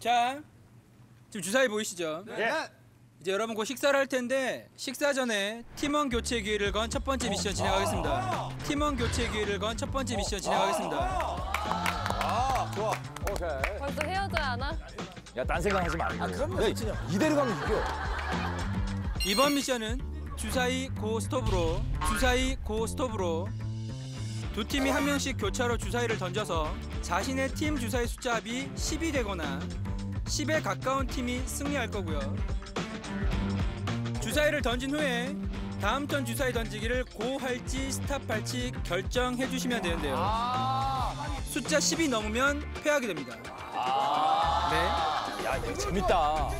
자, 지금 주사위 보이시죠? 네. 이제 여러분 곧 식사를 할 텐데 식사 전에 팀원 교체 기회를 건 첫 번째 미션 진행하겠습니다. 팀원 교체 기회를 건 첫 번째 미션 진행하겠습니다. 벌써 헤어져야 하나? 야, 딴 생각하지 말고. 아, 그럼요. 이대로 가면 이겨. 이번 미션은 주사위 고 스톱으로 주사위 고 스톱으로 두 팀이 한 명씩 교차로 주사위를 던져서 자신의 팀 주사위 숫자 합이 10이 되거나 10에 가까운 팀이 승리할 거고요. 주사위를 던진 후에 다음 턴 주사위 던지기를 고 할지 스탑 할지 결정해 주시면 되는데요. 숫자 10이 넘으면 패하게 됩니다. 네. 야, 이거 재밌다.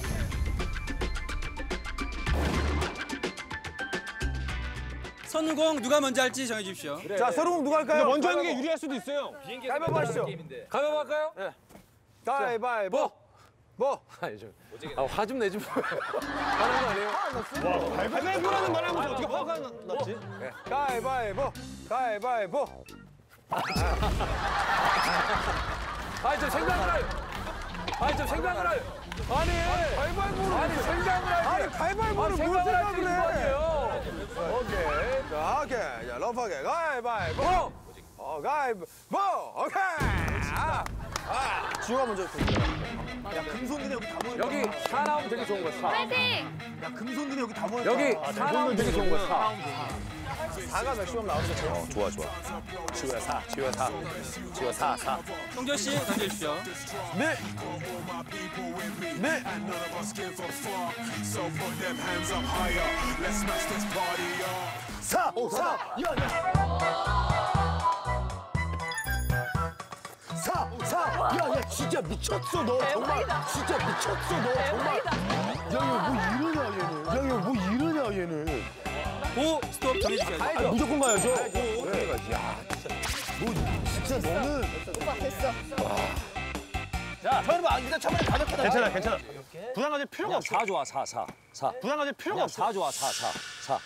선우공 누가 먼저 할지 정해 주십시오. 자, 서로 누가 할까요? 먼저 하는 게 유리할 수도 있어요. 가위바위보 하시죠. 가위바위보 할까요? 네. 가위바위보. 뭐? 아, 화 좀 내지 뭐. 하는 거 아니에요? 가위바위보라는 말 하면서 어떻게 화가 나- 났지? 가위바위보. 가위바위보. 아니, 좀 생각을 해요. 아니, 좀 생각을 해요. 아니, 가위바위보. 아니, 생각을 해요. 아니, 가위바위보를 뭘 생각을 할 해? 오케이. 자, 오케이. 자, 러프하게. 가위바위보. 어! 어, 가위바위보. 오케이. 아. 아. 지호가 먼저 했어. 야, 금손들이 여기 다 모여. 여기 사 나오면 되게 좋은 거야, 사. 파이팅! 야, 금손들이 여기 다 모여. 여기 사 나오면 되게 좋은 거야, 사. 4가 맥시멈 나오는 게 제일 좋아, 좋아. 지호야, 사. 지호야, 사. 지호야, 사, 사. 송조 씨 던져주십시오. 네. 네. 사. 오, 사. 야, 야. 야, 야, 진짜 미쳤어, 너 정말. 진짜 미쳤어, 너 정말. 야, 야, 뭐 이러냐, 얘는. 야, 야, 뭐 이러냐, 얘는. 고 스톱 정해주셔야죠. 아, 무조건 가야죠. 그래. 야, 진짜. 뭐, 진짜 너는. 자, 저는 안 그냥 처음에 가볍게 괜찮아, 괜찮아. 부담 가질 필요가 없어. 사 좋아, 사, 사. 사. 부담 가질 필요가 없어. 사 좋아, 사, 사. 사.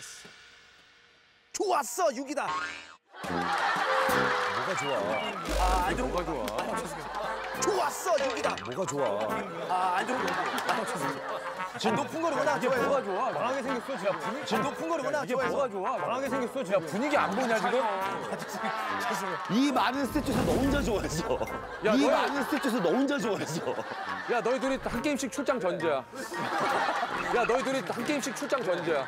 좋았어, 6이다. 뭐가 좋아? 아, 안 좋은 뭐가 좋아? 좋았어, 6이다. 뭐가 좋아? 아, 안 좋은 거. 지금 높은 거로구나, 좋아요. 뭐가 좋아? 망하게 생겼어, 지금. 분위기. 지금 높은 거로구나, 이게. 뭐가 좋아? 망하게 생겼어, 지금. 분위기 안 보냐, 지금? 이 많은 스태츠에서 너 혼자 좋아했어. 야, 이 많은 스태츠에서 너 혼자 좋아했어. 야, 너희 둘이 한 게임씩 출장 전제야. 야, 너희 둘이 한 게임씩 출장 전제야.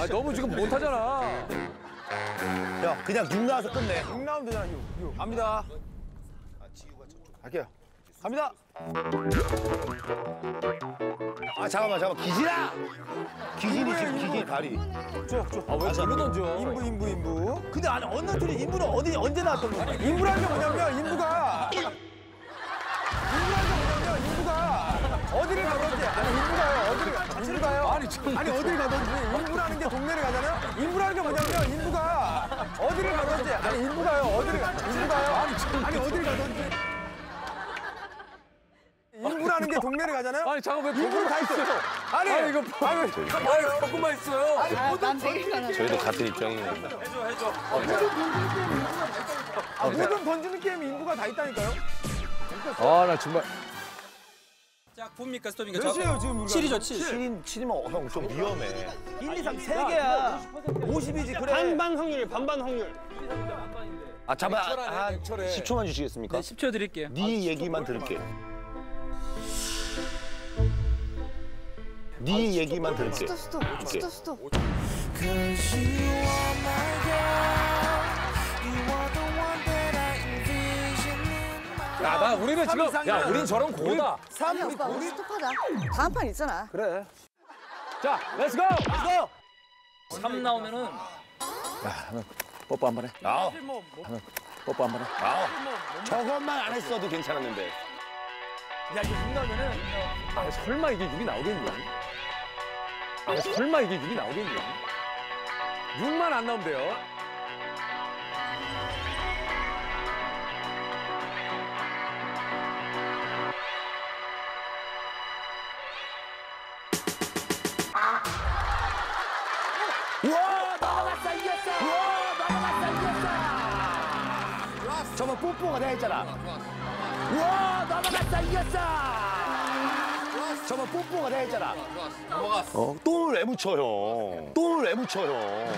아, 너무 지금 못하잖아. 야, 그냥 6 나와서 끝내. 6라운드잖아, 6. 6. 갑니다. 갈게요. 갑니다. 아, 잠깐만, 잠깐만. 기진아! 기진이 지금 기진 다리. 아, 왜 절로 던져? 인부, 인부, 인부. 근데 아니, 어느 둘이 인부는 어디, 언제 나왔던 거야? 인부라는 게 뭐냐면, 인부가. 인부라는 게 뭐냐면, 인부가 어디를 가든지. 아니, 인부가요. 어디를 가, 인부가요. 아니, 좀. 아니, 어디를 가든지. 인부라는 게 동네를 가잖아요? 인부라는 게 뭐냐면, 인부가 어디를 가든지. 아니, 인부가요. 어디를 가, 인부가요. 아니, 아니 어디를 가든지. 인부라는 게 동네를 가잖아요? 아니, 잠깐 왜 인부를 다 있어요. 아니, 아니, 이거 뭐- 아니, 아니, 조금만 있어요. 난 되게 편하다. 저희도 같은 입장이에요. 아, 모든 던지는 게임에 인부가 다 있다니까요? 아, 나 정말. 자, 봅니까 스톱인가? 몇이에요, 지금 우리가? 7이죠, 7. 7인, 7이면 형 좀 위험해. 1, 2, 3, 3개야. 50이지, 그래. 반반 확률, 반반 확률. 아, 잠깐. 철해. 10초만 주시겠습니까? 네, 10초 드릴게요. 네 얘기만 들을게. 네 얘기만 들을게. 스톱, 스톱. 스톱, 스톱. 야, 나 우리는 지금. 야, 우린 저런 go다. 아니, 오빠, 우리 스톱하자. 다음 판 있잖아. 그래. 자, let's go! let's go! 3 나오면은. 뽀뽀 한번 해. 아우. 뽀뽀 한번 해. 아우. 저것만 안 했어도 괜찮았는데. 야, 이게 6 나오면은. 아, 설마 이게 6이 나오겠니? 아, 설마 이게 6이 나오겠니? 6만 안 나오면 돼요. 저번 뽀뽀가 내가 했잖아. 와, 넘어갔어, 이겼어! 저번 뽀뽀가 다 했잖아. 어, 똥을 왜 묻혀, 형? 똥을 왜 묻혀, 형?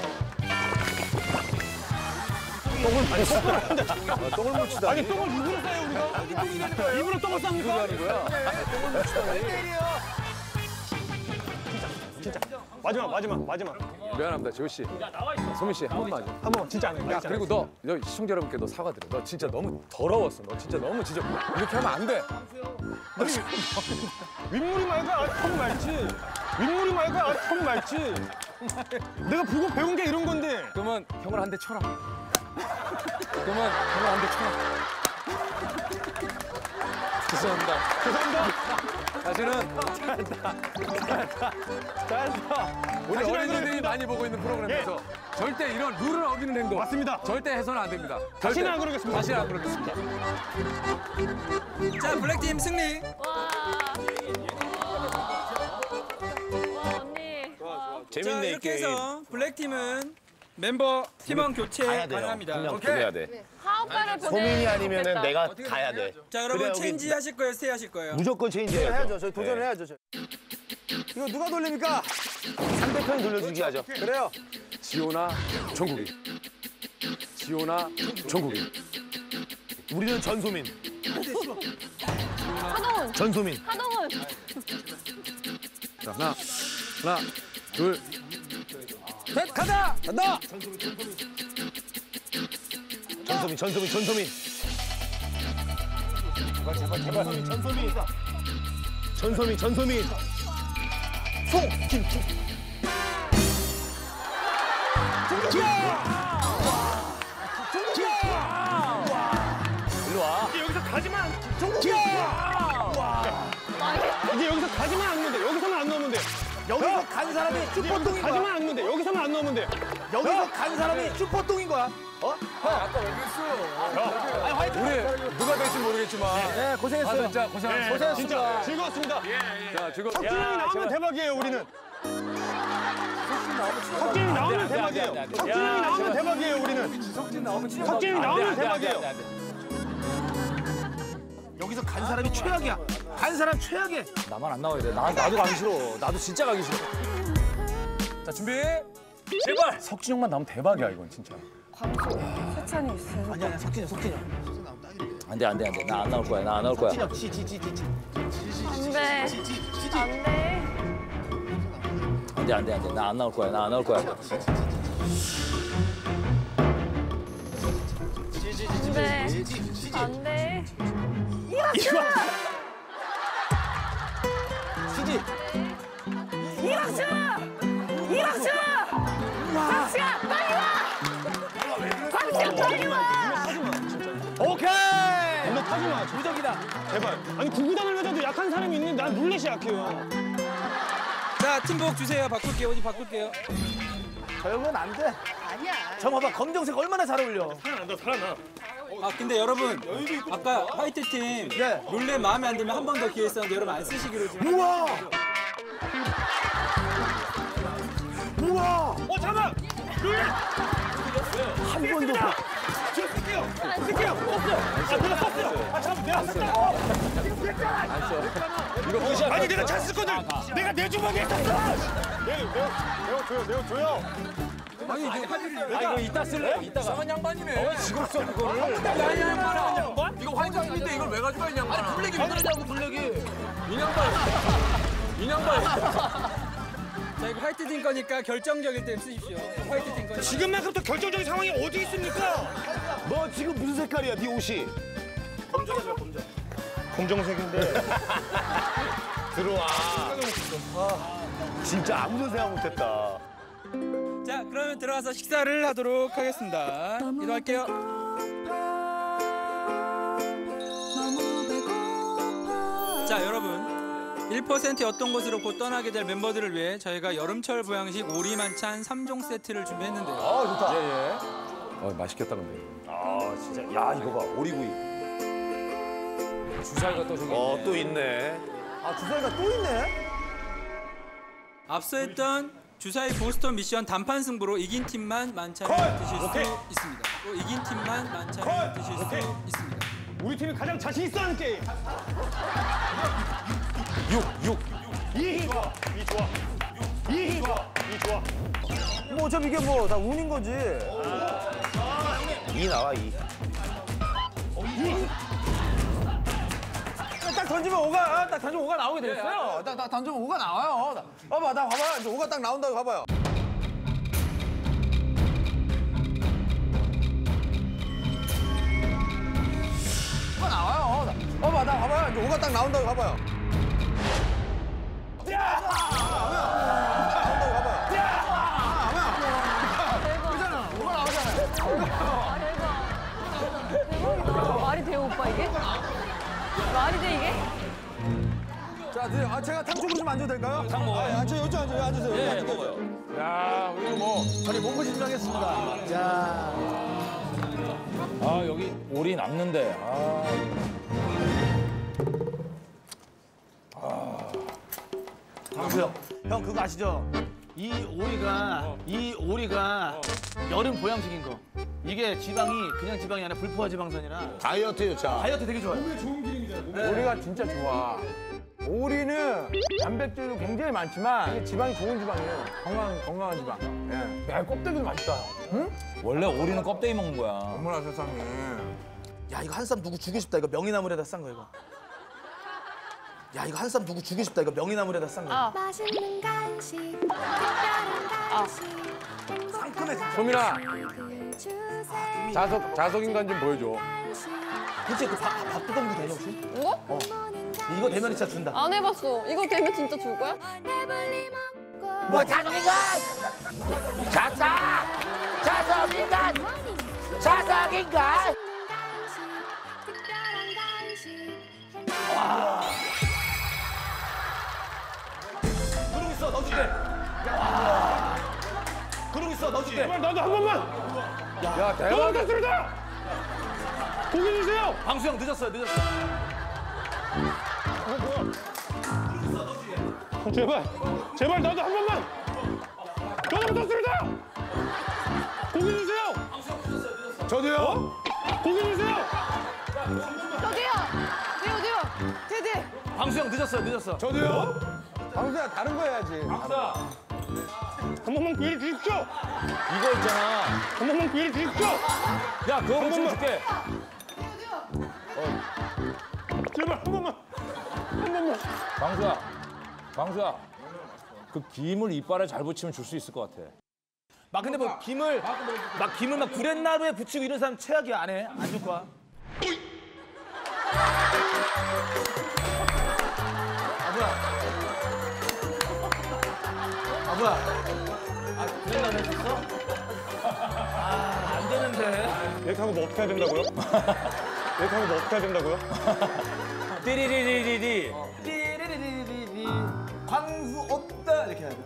똥을 묻히다. 아니 똥을 입으로 싸요 우리가? 입으로 똥을 쌉니까? 진짜 마지막 마지막 마지막 미안합니다, 재호 씨. 소민 씨, 한 번만 좀. 한번 진짜 안 해. 야, 그리고 너, 너 시청자 여러분께 너 사과드려. 너 진짜 너무 더러웠어. 너 진짜 너무 진짜 이렇게 하면 안 돼. 윗물이 말고 아턱 맑지. 윗물이 말고 아턱 맑지. 내가 보고 배운 게 이런 건데. 그러면 형을 한 대 쳐라. 그러면 형을 한 대 쳐라. 죄송합니다. 죄송합니다. 사실은 우리 사실은 어린이들이 그렇습니다. 많이 보고 있는 프로그램에서 절대 이런 룰을 어기는 행동 맞습니다. 절대 해서는 안 됩니다. 다시는. 안 그러겠습니다. 다시는 안 그러겠습니다. 자 블랙팀 승리. 자 재밌네, 이 이렇게 게임. 해서 블랙팀은 멤버 팀원 교체 가야 돼요. 가능합니다. 한명 오케이. 보내야 돼. 하하 오빠를 보내. 소민이 아니면은. 내가 가야 돼. 자 여러분 그래, 여기 change 하실 거예요, stay 하실 거예요? 무조건 change 해야죠. 해야죠. 저희 도전해야죠. 저희. 이거 누가 돌립니까? 상대편 돌려주기 하죠. 그래요. 지호나 정국이. 지호나 정국이. 우리는 전소민. 하동훈. 전소민. 하동훈. 자, 하나, 하나, 둘, 셋, 가자! 간다! 전소민, 전소민, 전소민. 제발, 제발, 제발. 전소민. 전소민, 전소민. 이제 여기서 가지만 안- 이제 여기서 가지만 안 돼. 여기서 간 사람이 쭈뽀똥인 거야. 가지만 않으면 돼. 여기서만 안 넣으면 돼. 여기서 간 사람이 쭈뽀똥인 거야. 어? 우리 누가 될지 모르겠지만. 네, 아, 고생했어요. 진짜 고생하셨습니다. 진짜 즐거웠습니다. 자, 지금. 석진형이 나오면 대박이에요, 우리는. 석진이 나오면 대박이에요. 석진형이 나오면 대박이에요, 우리는. 석진이 나오면 대박이에요. 여기서 간 사람이 최악이야. 간 사람 최악이야. 나만 안 나와야 돼. 나, 나도 가기 싫어. 나도 진짜 가기 싫어. 자, 준비. 제발! 석진 형만 나오면 대박이야, 이건 진짜. 세찬이 있어요. 아니야, 아니야, 석진이, 석진이. 안 돼 안 돼 안 돼 나 안 나올 거야 나 안 나올 거야 석진이, 지, 지, 지, 지. 안 돼. 안 돼. 안 돼 안 돼 안 돼 나 안 나올 거야 나 안 나올 거야 안 돼. 안 돼. 지지. 이박수! 이박수! 박수야 빨리 와! 박수야 빨리 와! 오케이. 타지 마. 무적이다. 제발. 아니, 구구단을 가져도 약한 사람이 있는데 난 룰렛이 약해요. 자 팀복 주세요. 바꿀게요. 어디 바꿀게요. 저 형은 안 돼. 아니야. 저 봐봐, 검정색 얼마나 잘 어울려. 살아난다, 살아나. 아 근데 여러분 아까 화이트 팀 네. 룰렛 마음에 안 들면 한 번 더 기회 있었는데 여러분 안 쓰시기로 지금. 우와. 우와. 어, 잠깐만! 룰렛! 한 번도. 지금 쓸게요. 쓸게요. 아, 내가 썼어요. 아, 잠깐만, 내가 썼다고. 이거 아니, 내가 찼을 거들. 내가 내 주머니에 썼어. 내가, 내가, 내가 줘요, 내가 줘요. 아니, 이거, 아, 이거 이따 쓸래? 이따가. 이상한 양반이네. 지금 써, 그거를. 야, 이 양반아. 이거 환장인데 이걸 왜 가져가, 이 양반아. 아니, 블랙이 왜 그러냐고, 블랙이. 이 양반. 이 양반. 자 이거 화이트 팀 거니까 결정적일 때 쓰십시오. 화이트 팀 거니까. 지금만큼 더 결정적인 상황이 어디 있습니까? 너 지금 무슨 색깔이야, 네 옷이? 검정색인데. 들어와. 진짜 아무도 생각 못했다. 자 그러면 들어가서 식사를 하도록 하겠습니다. 이동할게요. 자 여러분 1%의 어떤 곳으로 곧 떠나게 될 멤버들을 위해 저희가 여름철 보양식 오리 만찬 3종 세트를 준비했는데요. 아, 좋다. 예, 예. 어, 맛있겠다, 근데. 아, 진짜. 야, 이거 봐. 오리구이. 주사위가 또 저기. 어, 있네. 또 있네. 아, 주사위가 또 있네. 앞서 했던 주사위 보스턴 미션 단판 승부로 이긴 팀만 만찬을 드실 수 있습니다. 또 이긴 팀만 만찬을 드실 수 있습니다. 우리 팀이 가장 자신 있어 하는 게임. 6, 6. 이 좋아. 이 좋아. 이 좋아. 이 좋아. 뭐 어차피 이게 뭐 다 운인 거지. 이 나와 이. 딱 던지면 오가, 아, 딱 던지면 오가 나오게 돼 있어요. 딱, 딱 던지면 오가 나와요. 나- 봐봐, 나 봐봐. 이제 오가 딱 나온다고 봐봐요. 오가 나와요. 나- 봐봐, 나 봐봐요. 이제 오가 딱 나온다고 봐봐요. 대박이다. 말이 돼요, 오빠, 이게? 말이 돼, 이게? 자, 네, 아, 제가 탕 쪽으로 좀 앉아도 될까요? 탕 먹어요. 아, 저 여기 앉아요. 앉으세요. 여기 예, 앉으세요. 먹어요. 야, 우리 뭐 저희 몸부 신청하겠습니다. 자, 아, 여기 오리 남는데. 아. 강수형, 형 그거 아시죠? 이 오리가 이 오리가 여름 보양식인 거. 이게 지방이 그냥 지방이 아니라 불포화 지방산이라 다이어트 요차. 다이어트 되게 좋아요. 오리가 진짜 좋아. 오리는 단백질도 굉장히 많지만 이게 지방이 좋은 지방이에요. 건강, 건강한 지방. 예. 야, 껍데기도 맛있다. 원래 오리는 껍데기 먹는 거야. 어머나 세상에. 야 이거 한 쌈 누구 주고 싶다. 이거 명이나물에다 싼 거 이거. 야 이거 한 쌈 누구 주고 싶다. 이거 명이나물에다 싼 거. 아, 맛있는 간식, 특별한 간식, 상큼해, 진짜. 소민아, 주세요. 자석 자석 인 간 좀 보여줘. 그치 그 밥, 밥뚜껑도 되냐 혹시? 이거? 먹는 간식. 이거 되면 진짜 준다. 안 해봤어. 이거 되면 진짜 줄 거야? 뭐 자석인간. 자석. 자석인간. 자석인간. 간식. 그러고 있어 넣어줄게. 야. 그러고 있어 넣어줄게. 제발 나도 한 번만. 야, 대박. 들다 고기 주세요. 방수 형 늦었어요 늦었어. 제발. 제발 나도 한 번만. 나도 들다 고기 주세요. 저도요. 고기 주세요. 저기요! 어디요, 어디요? 대대! 방수 형 늦었어요 늦었어. 저도요. 방수야, 다른 거 해야지. 한 번만 기회를 주십시오. 이거 있잖아. 한 번만 기회를 주십시오. 야, 그거 한 번만. 붙여줄게. 제발 한 번만. 한 번만. 방수야. 방수야. 그 김을 이빨에 잘 붙이면 줄 수 있을 것 같아. 막 근데 뭐 김을 막 김을 막 구렛나루에 붙이고 이런 사람 최악이야 안 해. 안 줄 거야. 아 뭐야? 아 뭐야? 아 구렛나루 했었어? 아안 되는데. 이렇게 하고 뭐 어떻게 해야 된다고요? 이렇게 하고 뭐 어떻게 해야 된다고요? 띠리리리리리. 띠리리리리리 광수 없다 이렇게 해야 돼.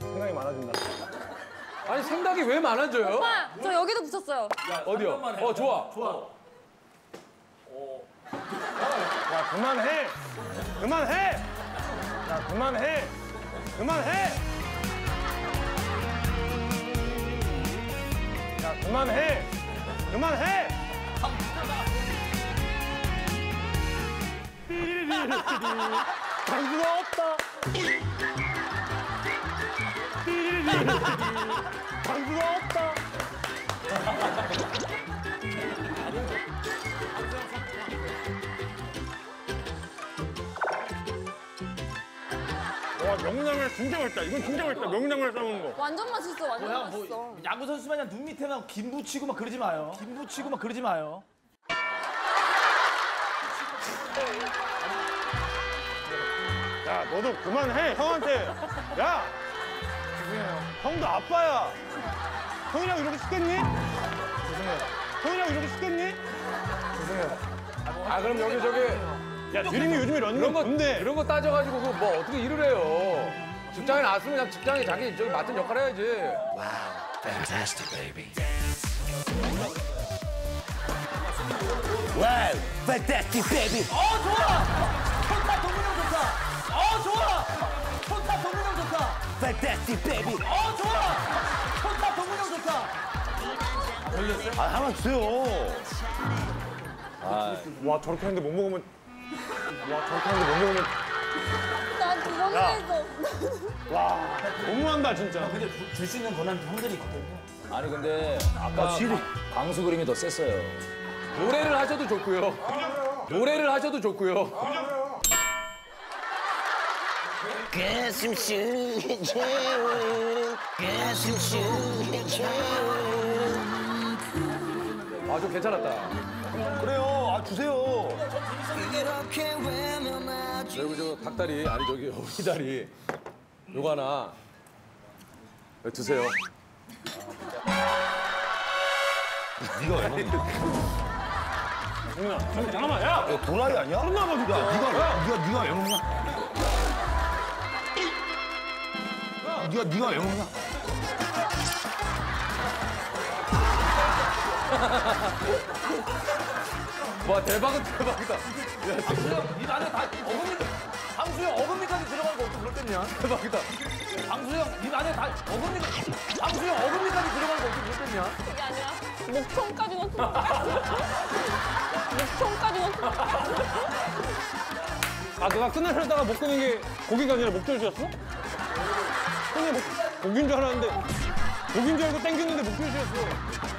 생각이 많아진다. 아니 생각이 왜 많아져요? 오빠, 저 여기도 붙였어요. 어디요? 어 좋아. 좋아. 야, 그만해. 그만해. 야, 그만해. 그만해. 야, 그만해. 그만해. 방수가 없다. 와, 명랑을 진짜 맛있다. 이건 진짜 맛있다. 명랑을 싸먹는 거. 완전 맛있어, 완전 뭐야 맛있어. 뭐 야구 선수 마냥 눈 밑에만 김 붙이고 막 그러지 마요. 김 붙이고 막 그러지 마요. 야, 너도 그만해, 형한테. 야! 형도 아빠야. 형이랑 이렇게 시켰니? 죄송해요. 형이랑 이렇게 시켰니? 아 그럼 여기 저기 야, 드림이 요즘에 런닝 이런 거 뭔데? 이런 거 따져가지고 그 뭐 어떻게 일을 해요? 직장에 나왔으면 그냥 직장에 자기 저기 맡은 역할 해야지. 와우. fantastic baby. 어 좋아. 좋다. 어 좋아. 톤타 동문형 좋다. fantastic baby. 어 좋아. 톤타 동문형 좋다. 아, 하나 주세요. 와, 저렇게 하는데 못 먹으면 난 그거는 해서. 너무한다 진짜. 줄수 있는 권한 형들이 있거든요. 아니 근데 아까 방수 그림이 더 셌어요. 노래를 하셔도 좋고요. 노래를 하셔도 좋고요. 가슴 속에 가슴 속에 채운 아, 좀 괜찮았다. 그래요 아 주세요 그리고 저 닭다리, 아니 저기 오리다리. 요거 하나 드세요. 네가 왜 먹냐 잠깐만 야. 야 도라이 아니야? 야 네가 왜 네가 네가 왜 먹냐 네가 네가 왜 먹냐 와, 대박은 대박이다. 이 안에 다 어금니, 방수형 어금니까지 들어간 거 어떻게 그럴 뺐냐? 대박이다. 방수형 이 안에 다 어금니, 방수형 어금니까지 들어간 거 어떻게 그럴 뺐냐? 그게 아니라 목청까지 넣었어. 목청까지 넣었어. 아 내가 끊으려다가 못 끊은 게 고기가 아니라 목줄이었어? 형이 목 고기인 줄 알았는데 고기인 줄 알고 땡겼는데 목줄이었어.